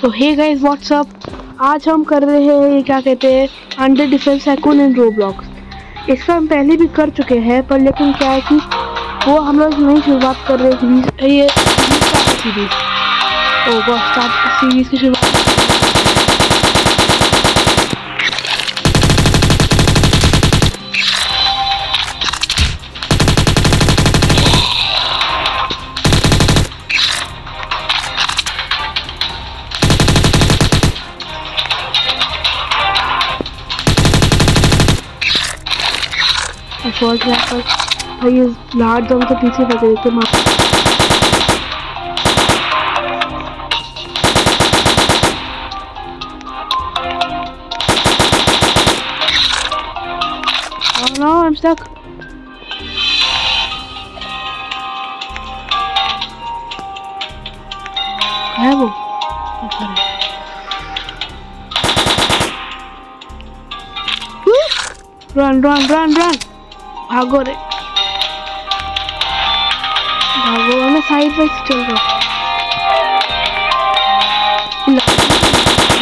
सो hey guys what's up आज हम कर रहे हैं ये क्या कहते हैं? अंडर डिफेंस हैकून इन रोब्लॉक्स इसका हम पहले भी कर चुके हैं, पर लेकिन क्या है कि वो हम लोग नई शुरुआत कर रहे हैं ये सीरीज़ ओ बस सीरीज़ की शुरुआत। फॉर ट्रैक पर भाई ये लाट जम तो पीछे लग रहे थे माँ हाँ, stuck. है वो? रन रन रन भागो रे भागो मैं साइड बाइक चल रहा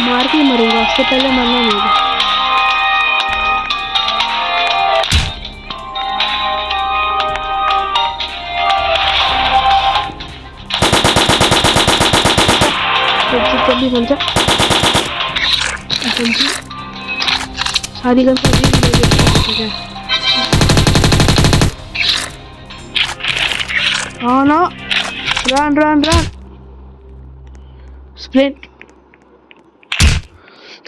मार के मरूँगा उससे पहले मरना नहीं है जल्दी बन सारी Oh no! Run, run, run! Sprint!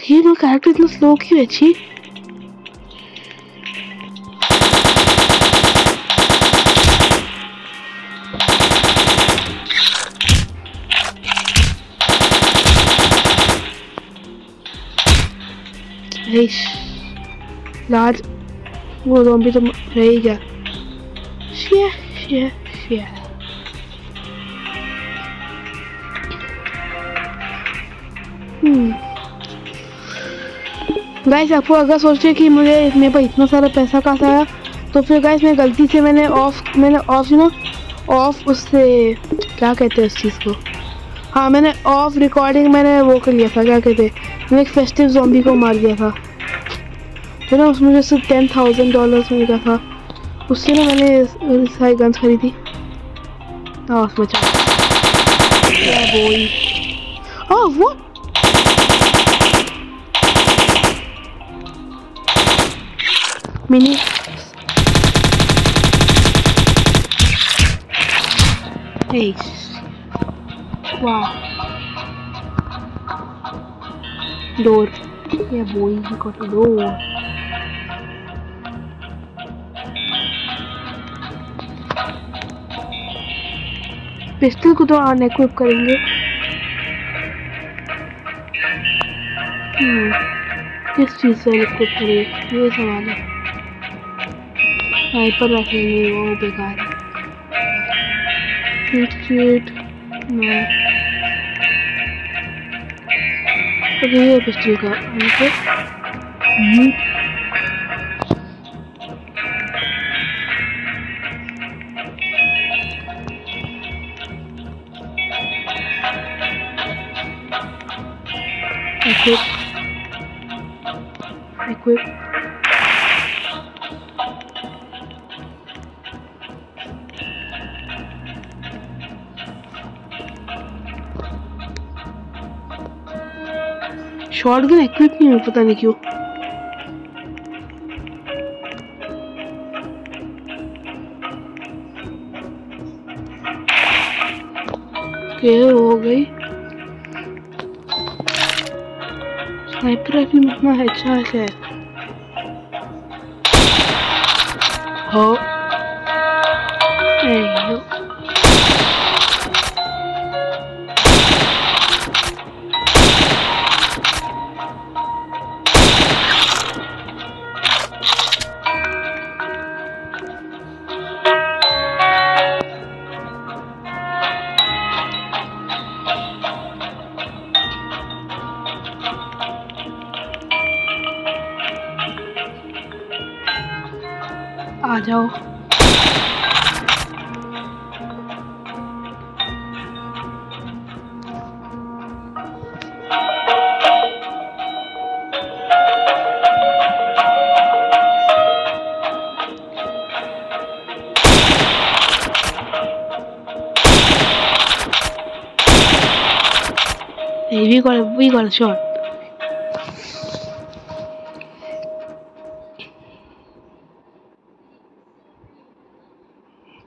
ये मेरा कैरेक्टर इतना स्लो क्यों है छी लार्ज वो ज़ॉम्बी तो रह ही गया शिया शिया शिया गाइस आपको अगर सोचे कि मुझे, मेरे पास इतना सारा पैसा कहाँ आया तो फिर गाइस मैं गलती से मैंने ऑफ़ मैंने ऑफ़ नो ऑफ़ उससे, क्या कहते हैं उस चीज़ को? हाँ मैंने ऑफ़ रिकॉर्डिंग मैंने वो कर लिया था, क्या कहते मैंने एक फेस्टिव जॉम्बी को मार दिया था। फिर ना, उसमें मुझे सिर्फ़ टेन थाउज़ेंड डॉलर्स मिला था। उससे ना मैंने सारी गन्स खरीदी। हाँ उसमें what? Boy, he got a door. Pistol को तो अनइक्विप करेंगे। हम्म, किस चीज़ से ये सवाल है। Alright, put back in you old big guy. Okay. Okay. -hmm. Shotgun equip नहीं है पता नहीं क्यों। के हो गई। स्नाइपर राइफल इतना अच्छा है। हो।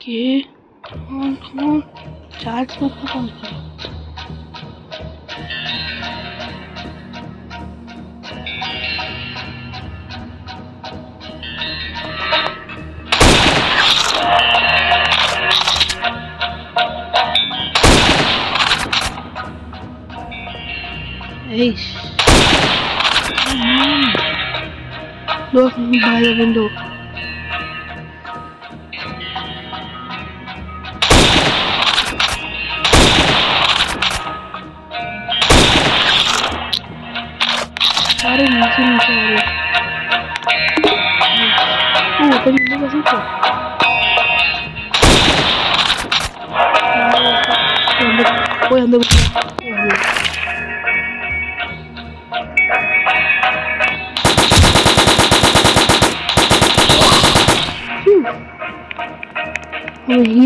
के कौन कौन चार्ज करना कौन कौन Eish. Look, by the window.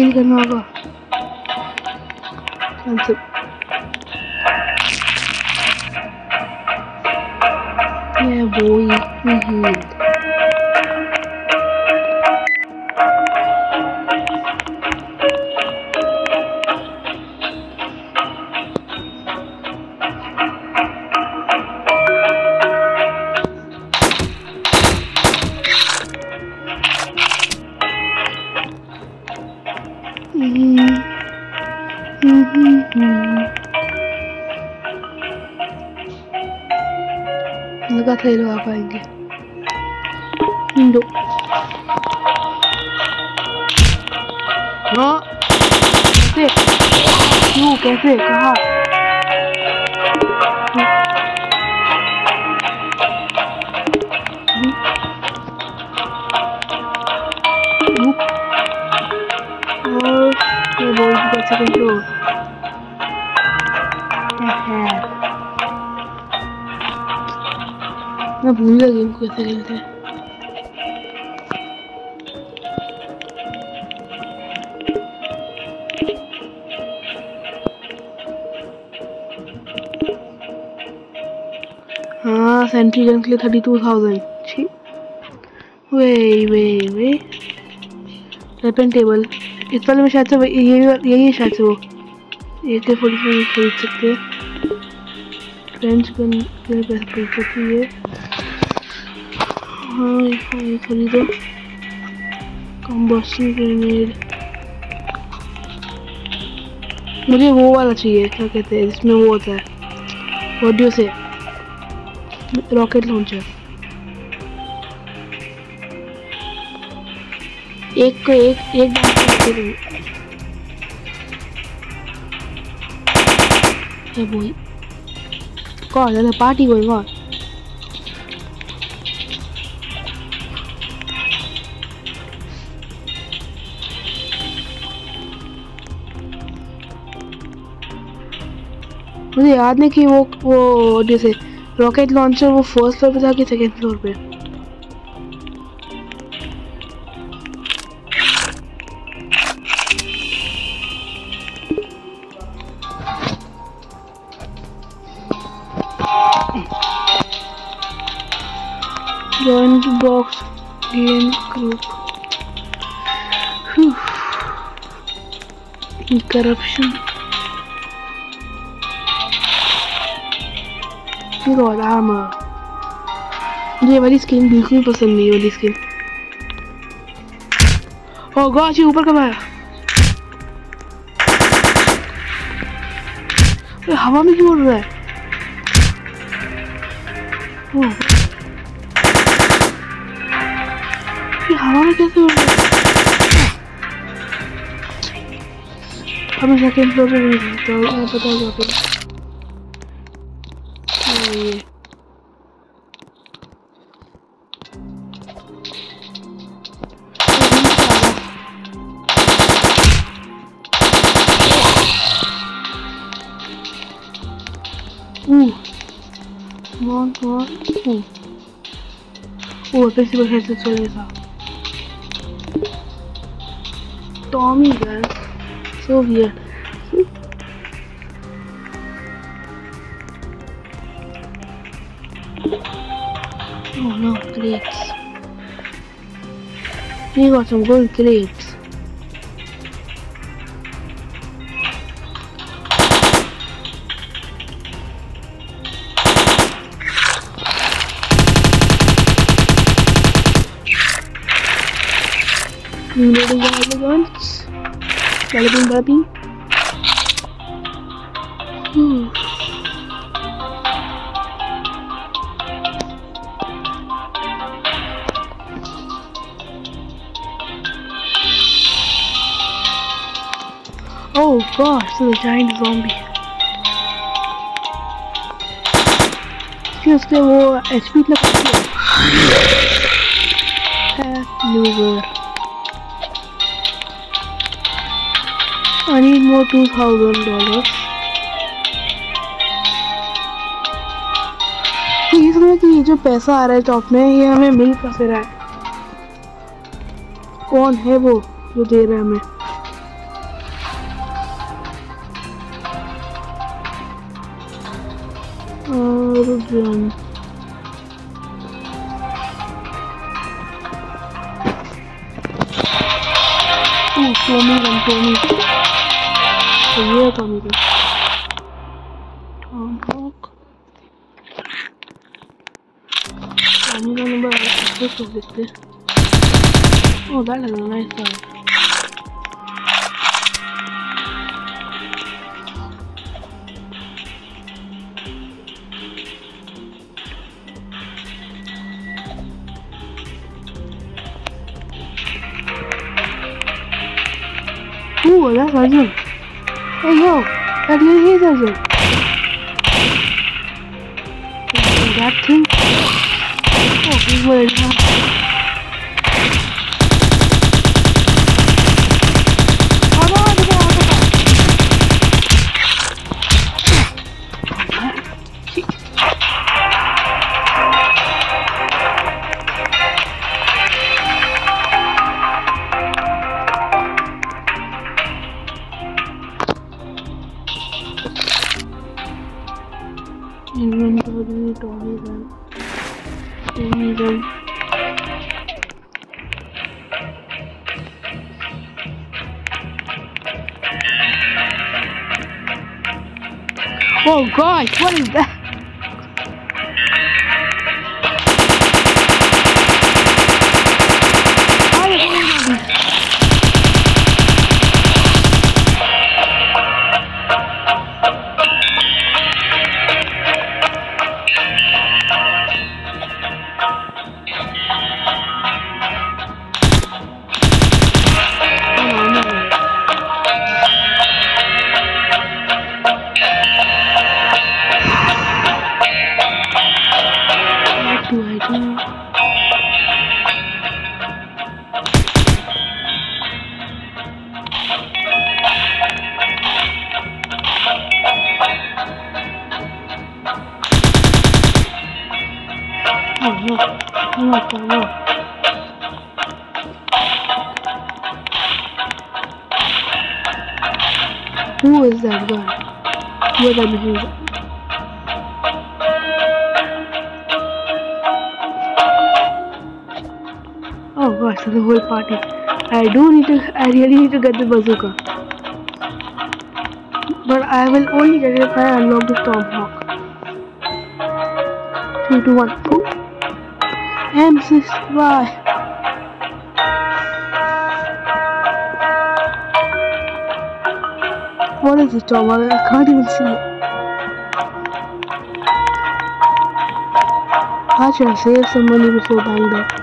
Liga Nova. Ganze. Yeah, boy. Mhm. खेल आ पाएँगे हाँ। कैसे? कैसे? कहाँ? मैं भूल गया गेम को कैसे खेलते हैं हाँ सेंट्री गन के लिए थर्टी टू थाउज़ेंड ठीक वे वे वे वेपन टेबल इस वाले में शायद से यही यही है शायद से वो। ए के फोर्टी फाइव खरीद सकते हैं। फ्रेंच गन के लिए पैसे खरीद सकती है हाँ ये खरीदो ग्रेनेड मुझे वो वाला चाहिए क्या कहते हैं जिसमें वो होता है ऑडियो से रॉकेट लॉन्चर एक को एक एक। Hey boy. God, there's a party going on. मुझे याद नहीं कि वो वो जैसे रॉकेट लॉन्चर वो फ़र्स्ट फ्लोर पे था कि सेकंड फ्लोर पे? The box, game corruption. Got armor ये वाली स्किन बिल्कुल पसंद नहीं वाली स्किन ओ, गॉड, ये ऊपर कब आया? ये हवा में क्यों उड़ रहा है? ये हवा में कैसे उड़ रहा है? हमें सेकंड फ्लोर पे नहीं है 이 오, 좋아, 좋아, 오. 오, 됐어, 됐어, 저기서. Tommy, guys. So weird. Oh. We got some gold crates. Reloading the guns. Bada bing, bada bing. Gosh, so the giant zombie. इसके वो एचपी इतना loser I need more two thousand dollars. इसमें कि ये जो पैसा आ रहा है टॉप में ये हमें मिल कैसे रहा है कौन है वो जो दे रहा है हमें Oh, that is a nice one. Ooh, that's Arjun. Hey yo, that really that thing. Oh, he's wearing Who is that guy? What are you doing? The whole party. I do need to, I really need to get the bazooka. But I will only get it if I unlock the Stormhawk. 3, 2, 1, go. M65. What is this Tom? I can't even see it. I should have saved some money before buying that.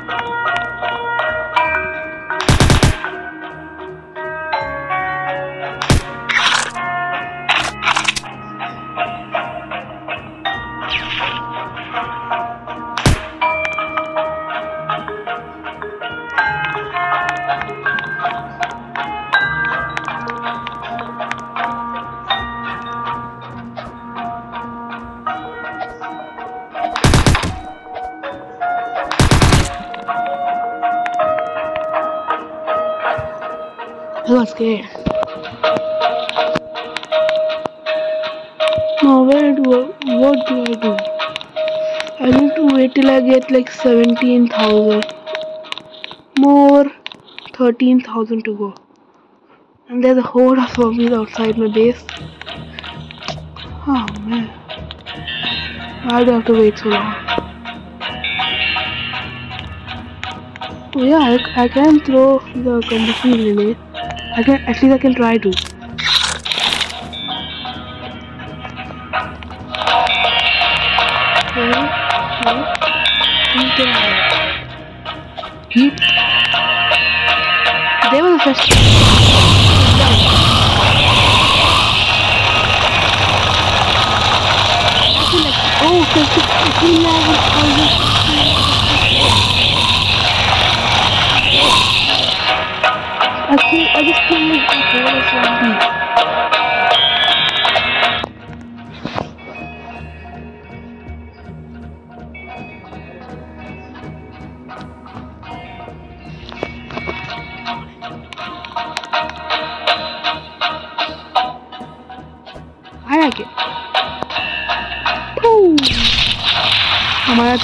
I got scared. Now where do I, what do I do? I need to wait till I get like 17,000. More 13,000 to go. And there's a horde of zombies outside my base. Oh man. Why do I have to wait so long? Oh yeah, I, I can throw the combustion grenade. I can, least I can try to.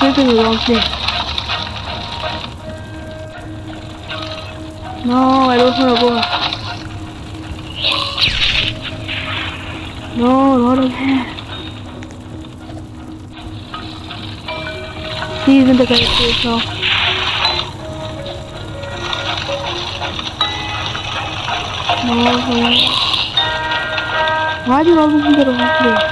não lovely. No, I don't wanna go. No, not again. He's in the character now. No, Não, Why do you always in the wrong place?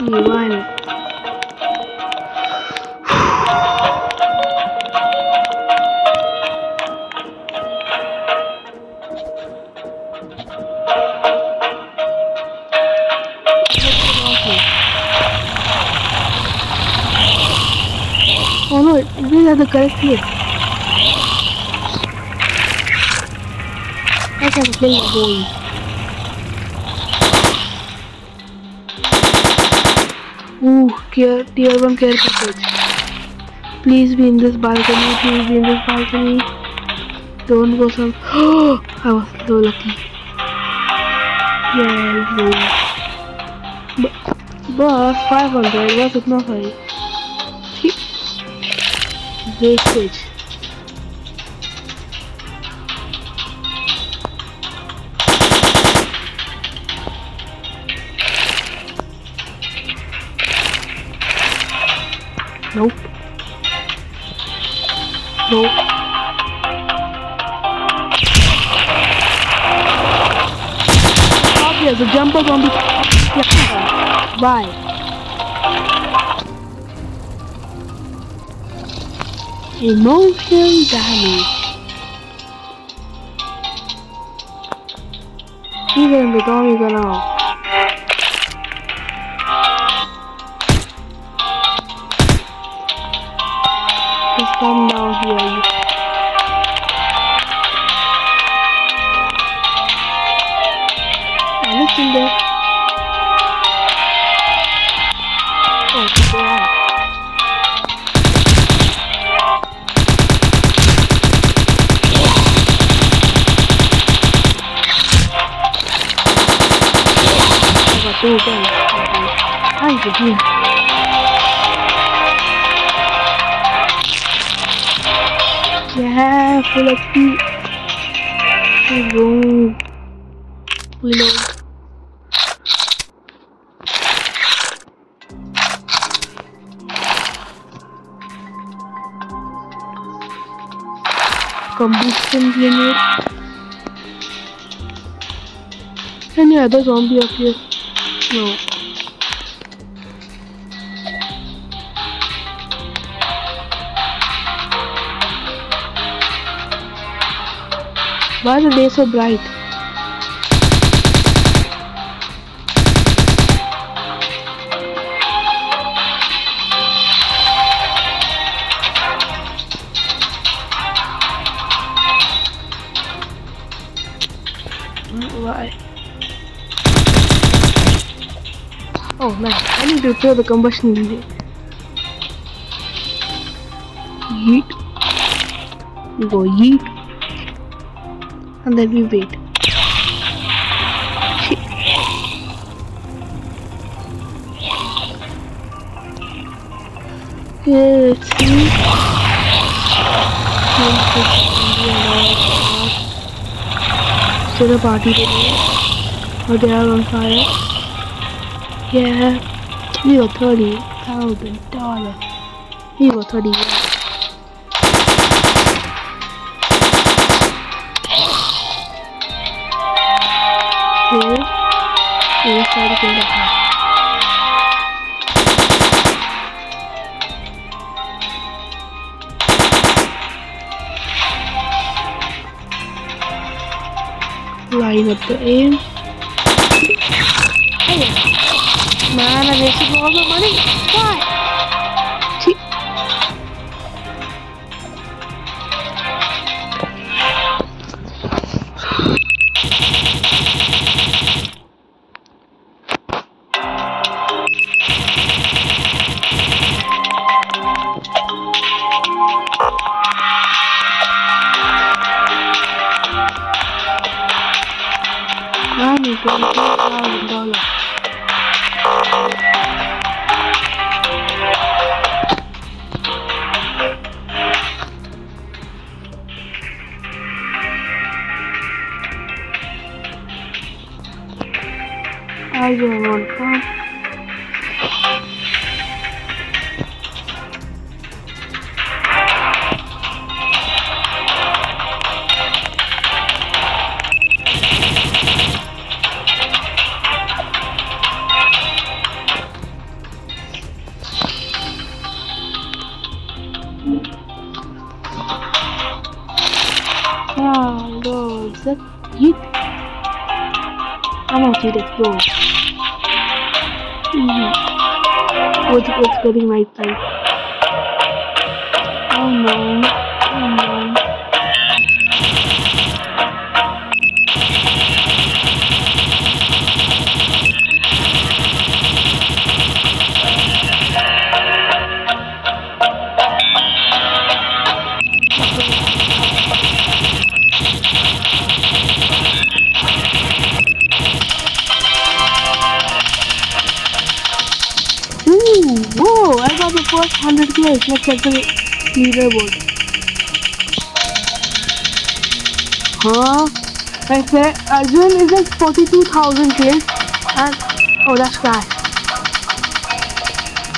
миллами. О, ну, мне надо конфет. А сейчас для боя. Care, tier 1 care package. Please be in this balcony, please be in this balcony. Don't go some. Oh, I was so lucky. Yeah, Boss, 500, what's it not right? Wastage. Nope. The jumper zombie. Yeah. Bye. Emotion damage. Even the gone out. Just come down here. Yeah. Let's go. Reload. Combustion grenade. Any other zombie up here? No. Why is the day so bright? Why? Oh man, I need to throw the combustion engine. Yeet. You go yeet. And then we wait. Okay, let's see. Still a party today. Oh, they are on fire. Yeah, we got thirty thousand dollars. We got thirty. thứ thì sẽ đi kiếm được hàng lại gặp tụi em Hey, man, I'm missing all the money. Why? 100 kills. Let's check the leaderboard. Huh? I said Arjun is like 42,000 kills and oh that's crash.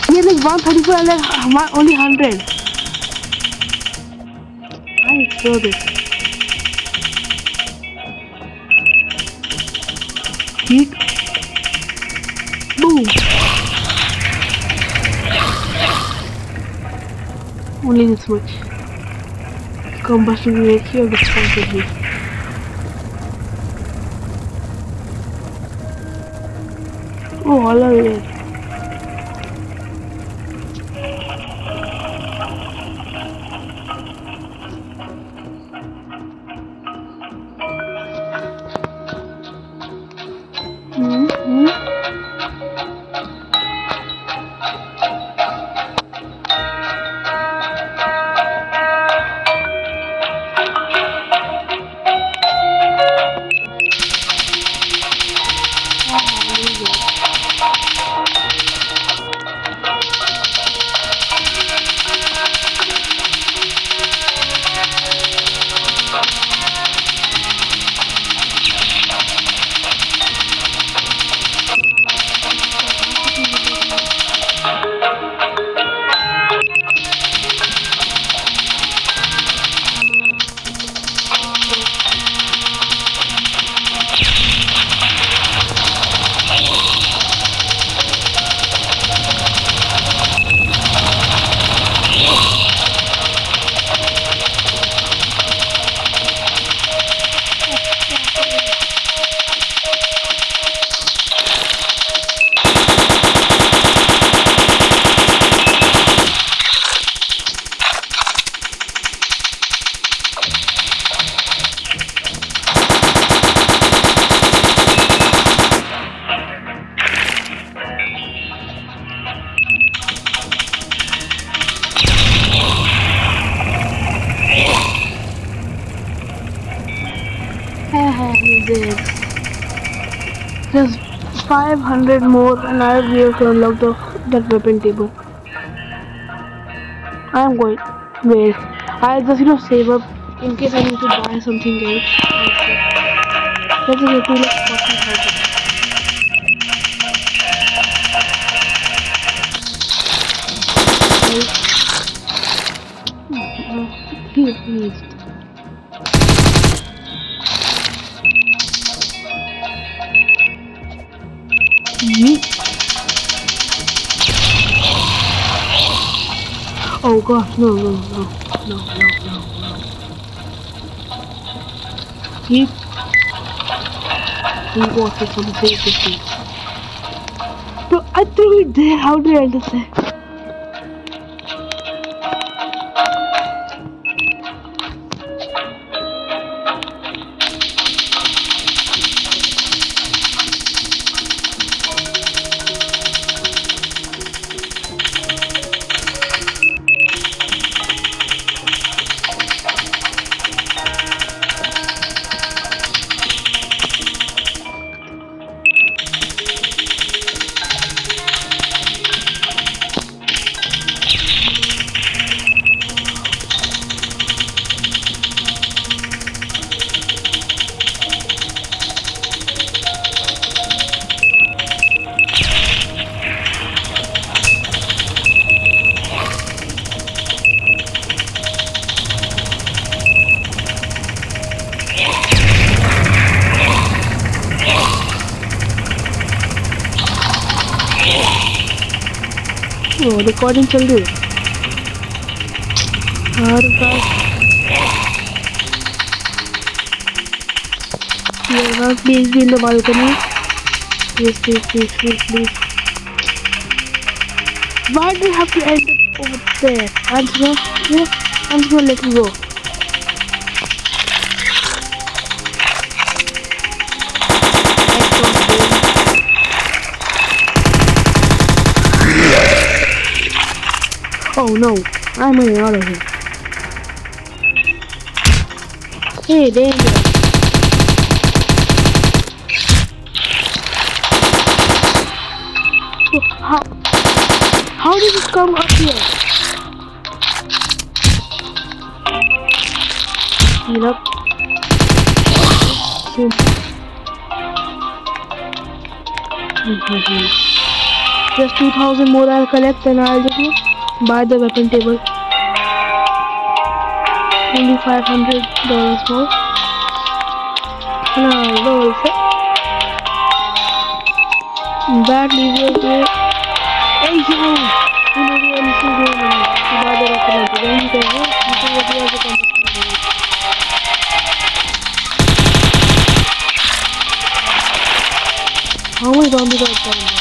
He has like 134 and like only 100. I throw this. Heat. Only this much. Combustion rate here responsibly. Oh, all are red. 500 more and I'll be able to unlock the, that weapon table. I'm going. Wait. I'll just, you know, save up in case I need to buy something else. Let's get to Oh god, no, no, no, no, no, no, no. We got it from the safety. Bro, I threw it there. How did I understand? ओ recording चल रही है और be in the please please please, please, please. Why do you have to end up over there? I'm just yeah, I'm just gonna let you go. Oh no, I'm running out of here. Hey, danger. How, how did it come up here? Heal up. Boom. Just 2000 more I'll collect and I'll just buy the weapon table. Only 500 dollars more. I'll roll. That leaves Hey yo! The weapon table. Then you can go, you can go to the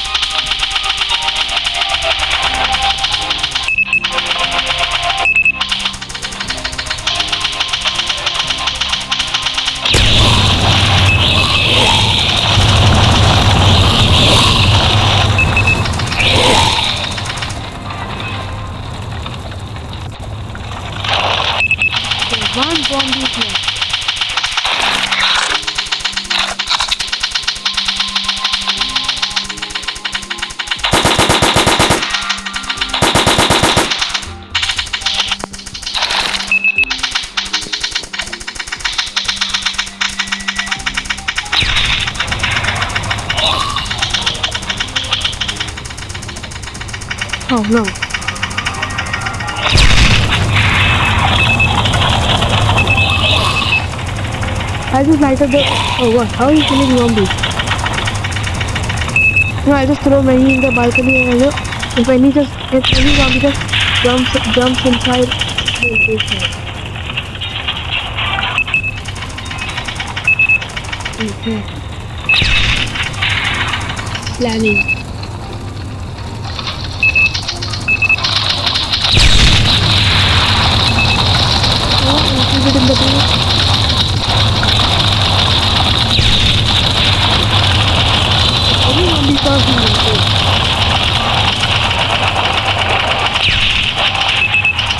I just lighted the. Oh what? How are you killing zombies? No, I just throw many in the balcony and I know if any just if any zombie just jumps jumps inside, take care. Okay. Planning. Oh,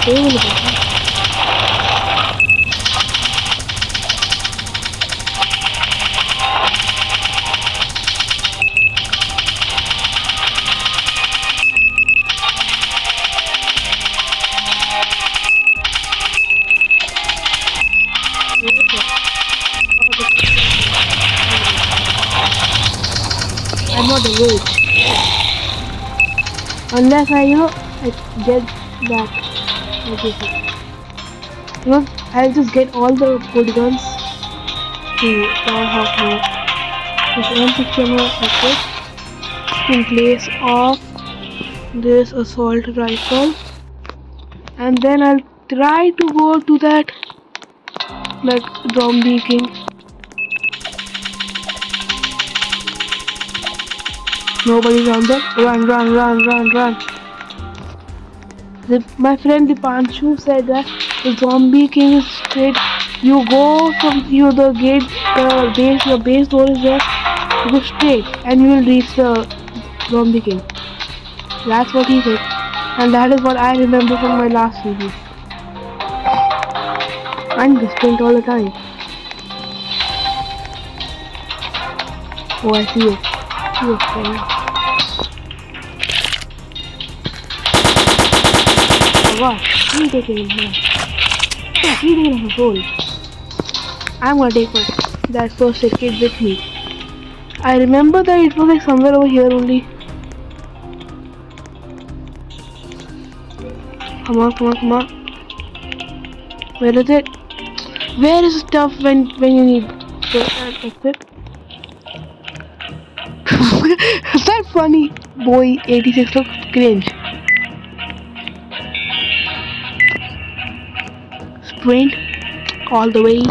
Benim gibi. I'm not the road. Unless I know I get back. Okay, You know, I'll just get all the good guns to power half more. This M60 ammo equip in place of this assault rifle. And then I'll try to go to that like zombie king nobody's on there run run run run run the, my friend Dipanshu said that the zombie king is straight you go from you the gate the base your base door is there. Go straight and you will reach the zombie king. That's what he said. And that is what I remember from my last video. I'm distant all the time. Oh, I see it. Wow. I'm taking him here. Yeah, taking a hole. I'm gonna take that first aid kit with me. I remember that it was like somewhere over here only. Come on, come on, come on. Where is it? Where is stuff when when you need to equip? that funny boy 86 looks cringe. Sprint all the way.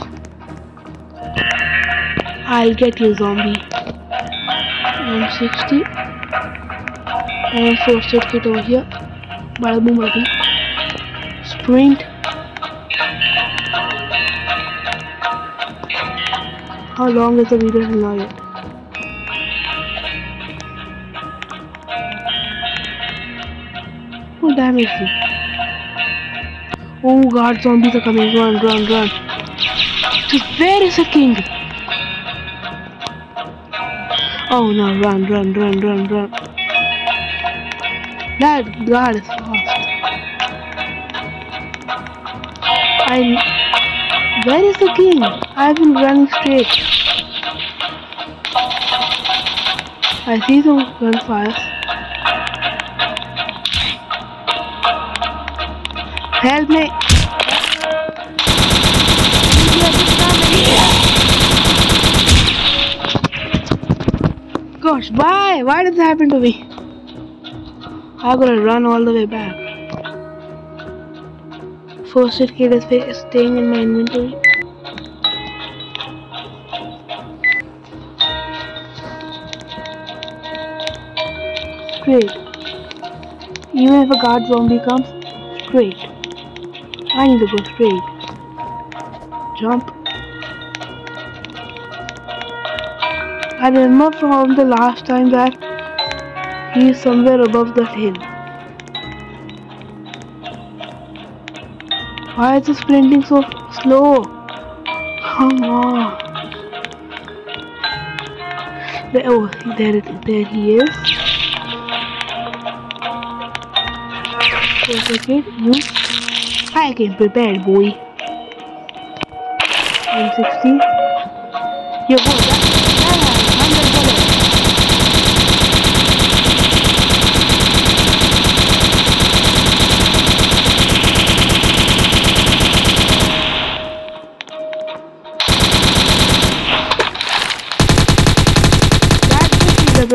I'll get you zombie. M60 and aid kit over here. Bada boom bada Sprint How long is the video now yet? Who damaged me? Oh god, zombies are coming. Run, run, run. Where is the king? Oh no, run, run, run, run, run. That god is fast. I where is the king? I've been running straight. I see some gunfire. Help me! Why? Why did this happen to me? I gotta run all the way back first aid kit is staying in my inventory. Straight. Even if a guard zombie comes, straight. I need to go straight. Jump. I remember from the last time that he is somewhere above that hill. Why is it sprinting so slow? Come on. There, oh, there, there he is. Wait you. I came prepared, boy. M60. Yo, boy,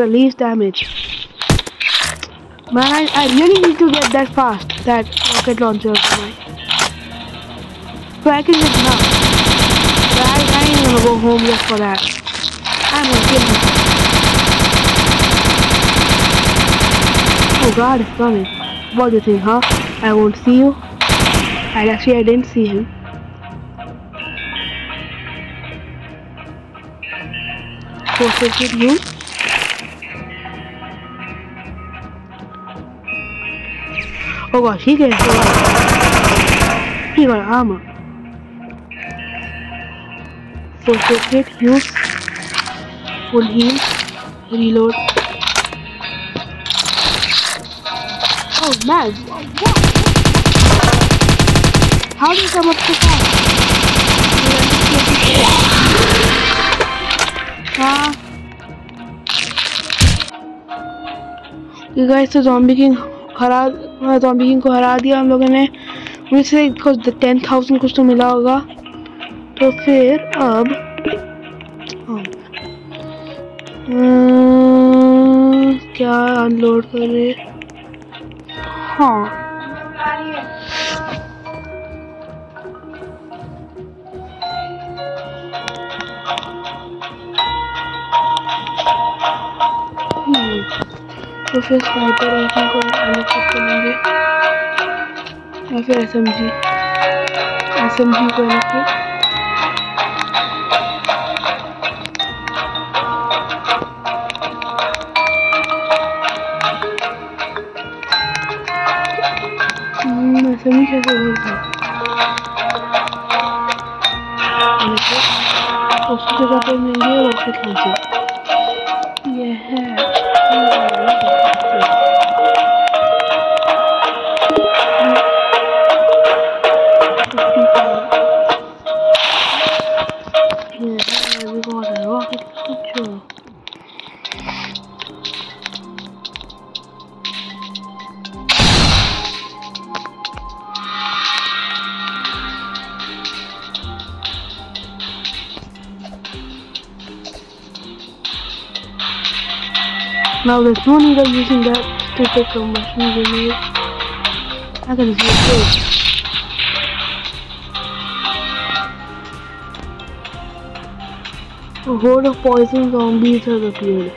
the least damage. Man, I, I really need to get that fast, that rocket launcher of mine. So I can get now. But I, I ain't gonna go home just for that. I'm gonna kill him. Oh god, it's coming. What do you think, huh? I won't see you? I actually, I didn't see him. Forces with you. Oh gosh, he can uh, He got armor. Full circuit, use. Full heal. Reload. Oh man. How did you come up so fast? You guys, the zombie king हरा zombie king को हरा दिया हम लोगों ने। मुझे कुछ ten thousand कुछ तो मिला होगा। तो फिर अब हाँ। क्या अनलोड करे हाँ? हम्म, तो फिर स्नाइपर को वाला कप बनाएँगे या फिर S M G S M G को रख के सभी कैसे बोलते हैं उसकी जगह पर मैं ये ऑफ़िस लीजिए Now there's no need of using that to take a machine grenade. I can use this. A horde of poison zombies has appeared.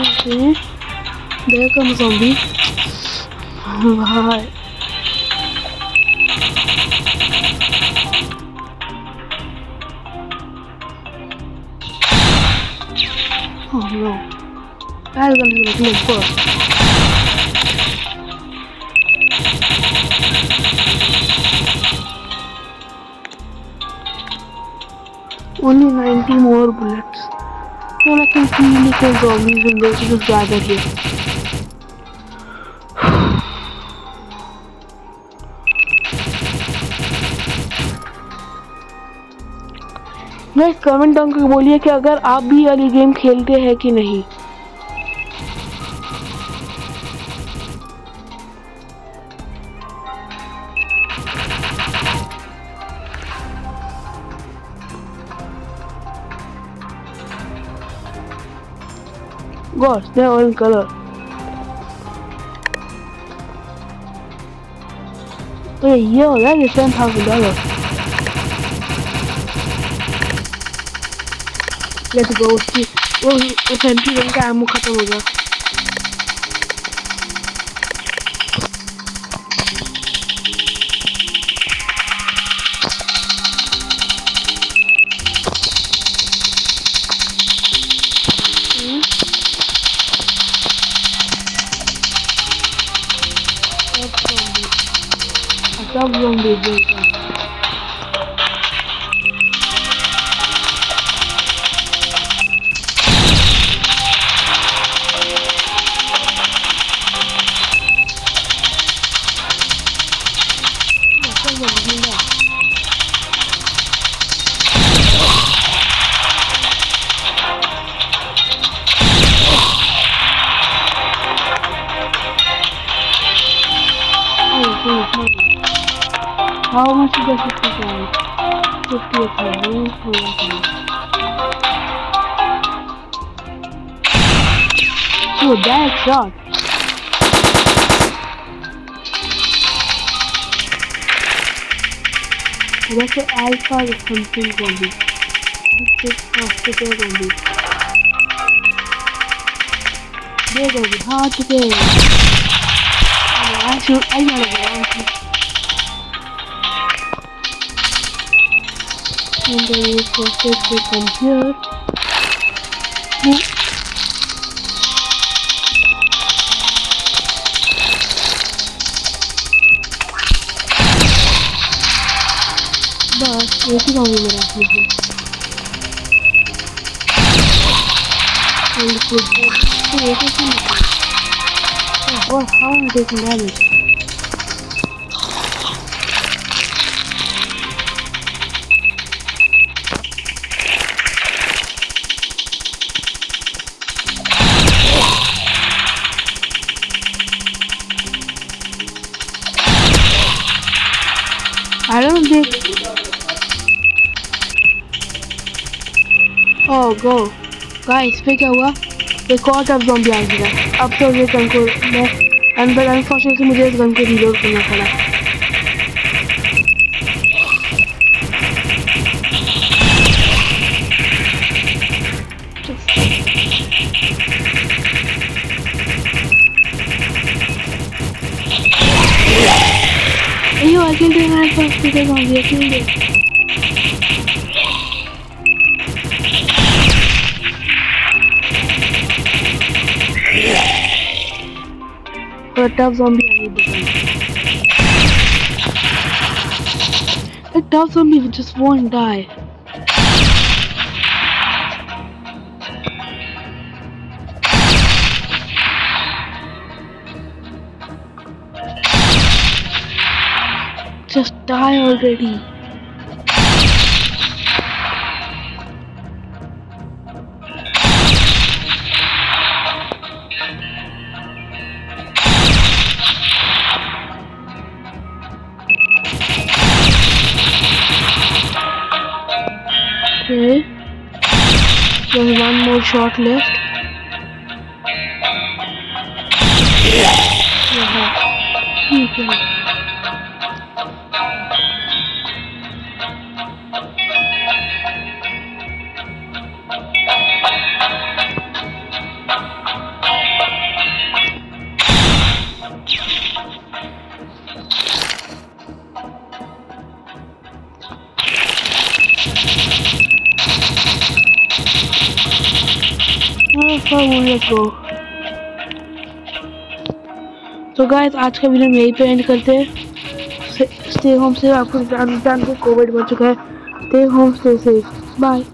Okay. There comes zombie. Bye. Oh no. That is gonna be like first. Only 90 more bullets. Then I can see little zombies and they just gather here. Comment down करके बोलिए कि अगर आप भी वाली game खेलते हैं कि नहीं Gosh, they're all in color. तो ये हो गया ये ten thousand dlatego utępiłem, dałem mu kataloga. Zombie, zombie, zombie. I want to get 50 grand. a time. For. Dude, that shot. Alpha or something the zombie. They're gonna be hard to get. I I should and then we process it from here. Hmm. बस एक ही गाँव में मेरा अपने है And the food. So, एक ही निकला. Oh, wow, how oh go guys पे क्या हुआ एक और टफ ज़ॉम्बी आ गया अब तो ये गन को मैं अंदर अनफॉर्चुनेटली मुझे इस गन को रीलोड करना पड़ा Ew, I killed him at first because zombie, I killed Tough zombie zombie just won't die. Just die already. One shot left. Yeah. Hmm. तो। गाइस आज का वीडियो यही पे एंड करते हैं। स्टे होम से आपको जान जान के कोविड बढ़ चुका है। Stay home stay safe bye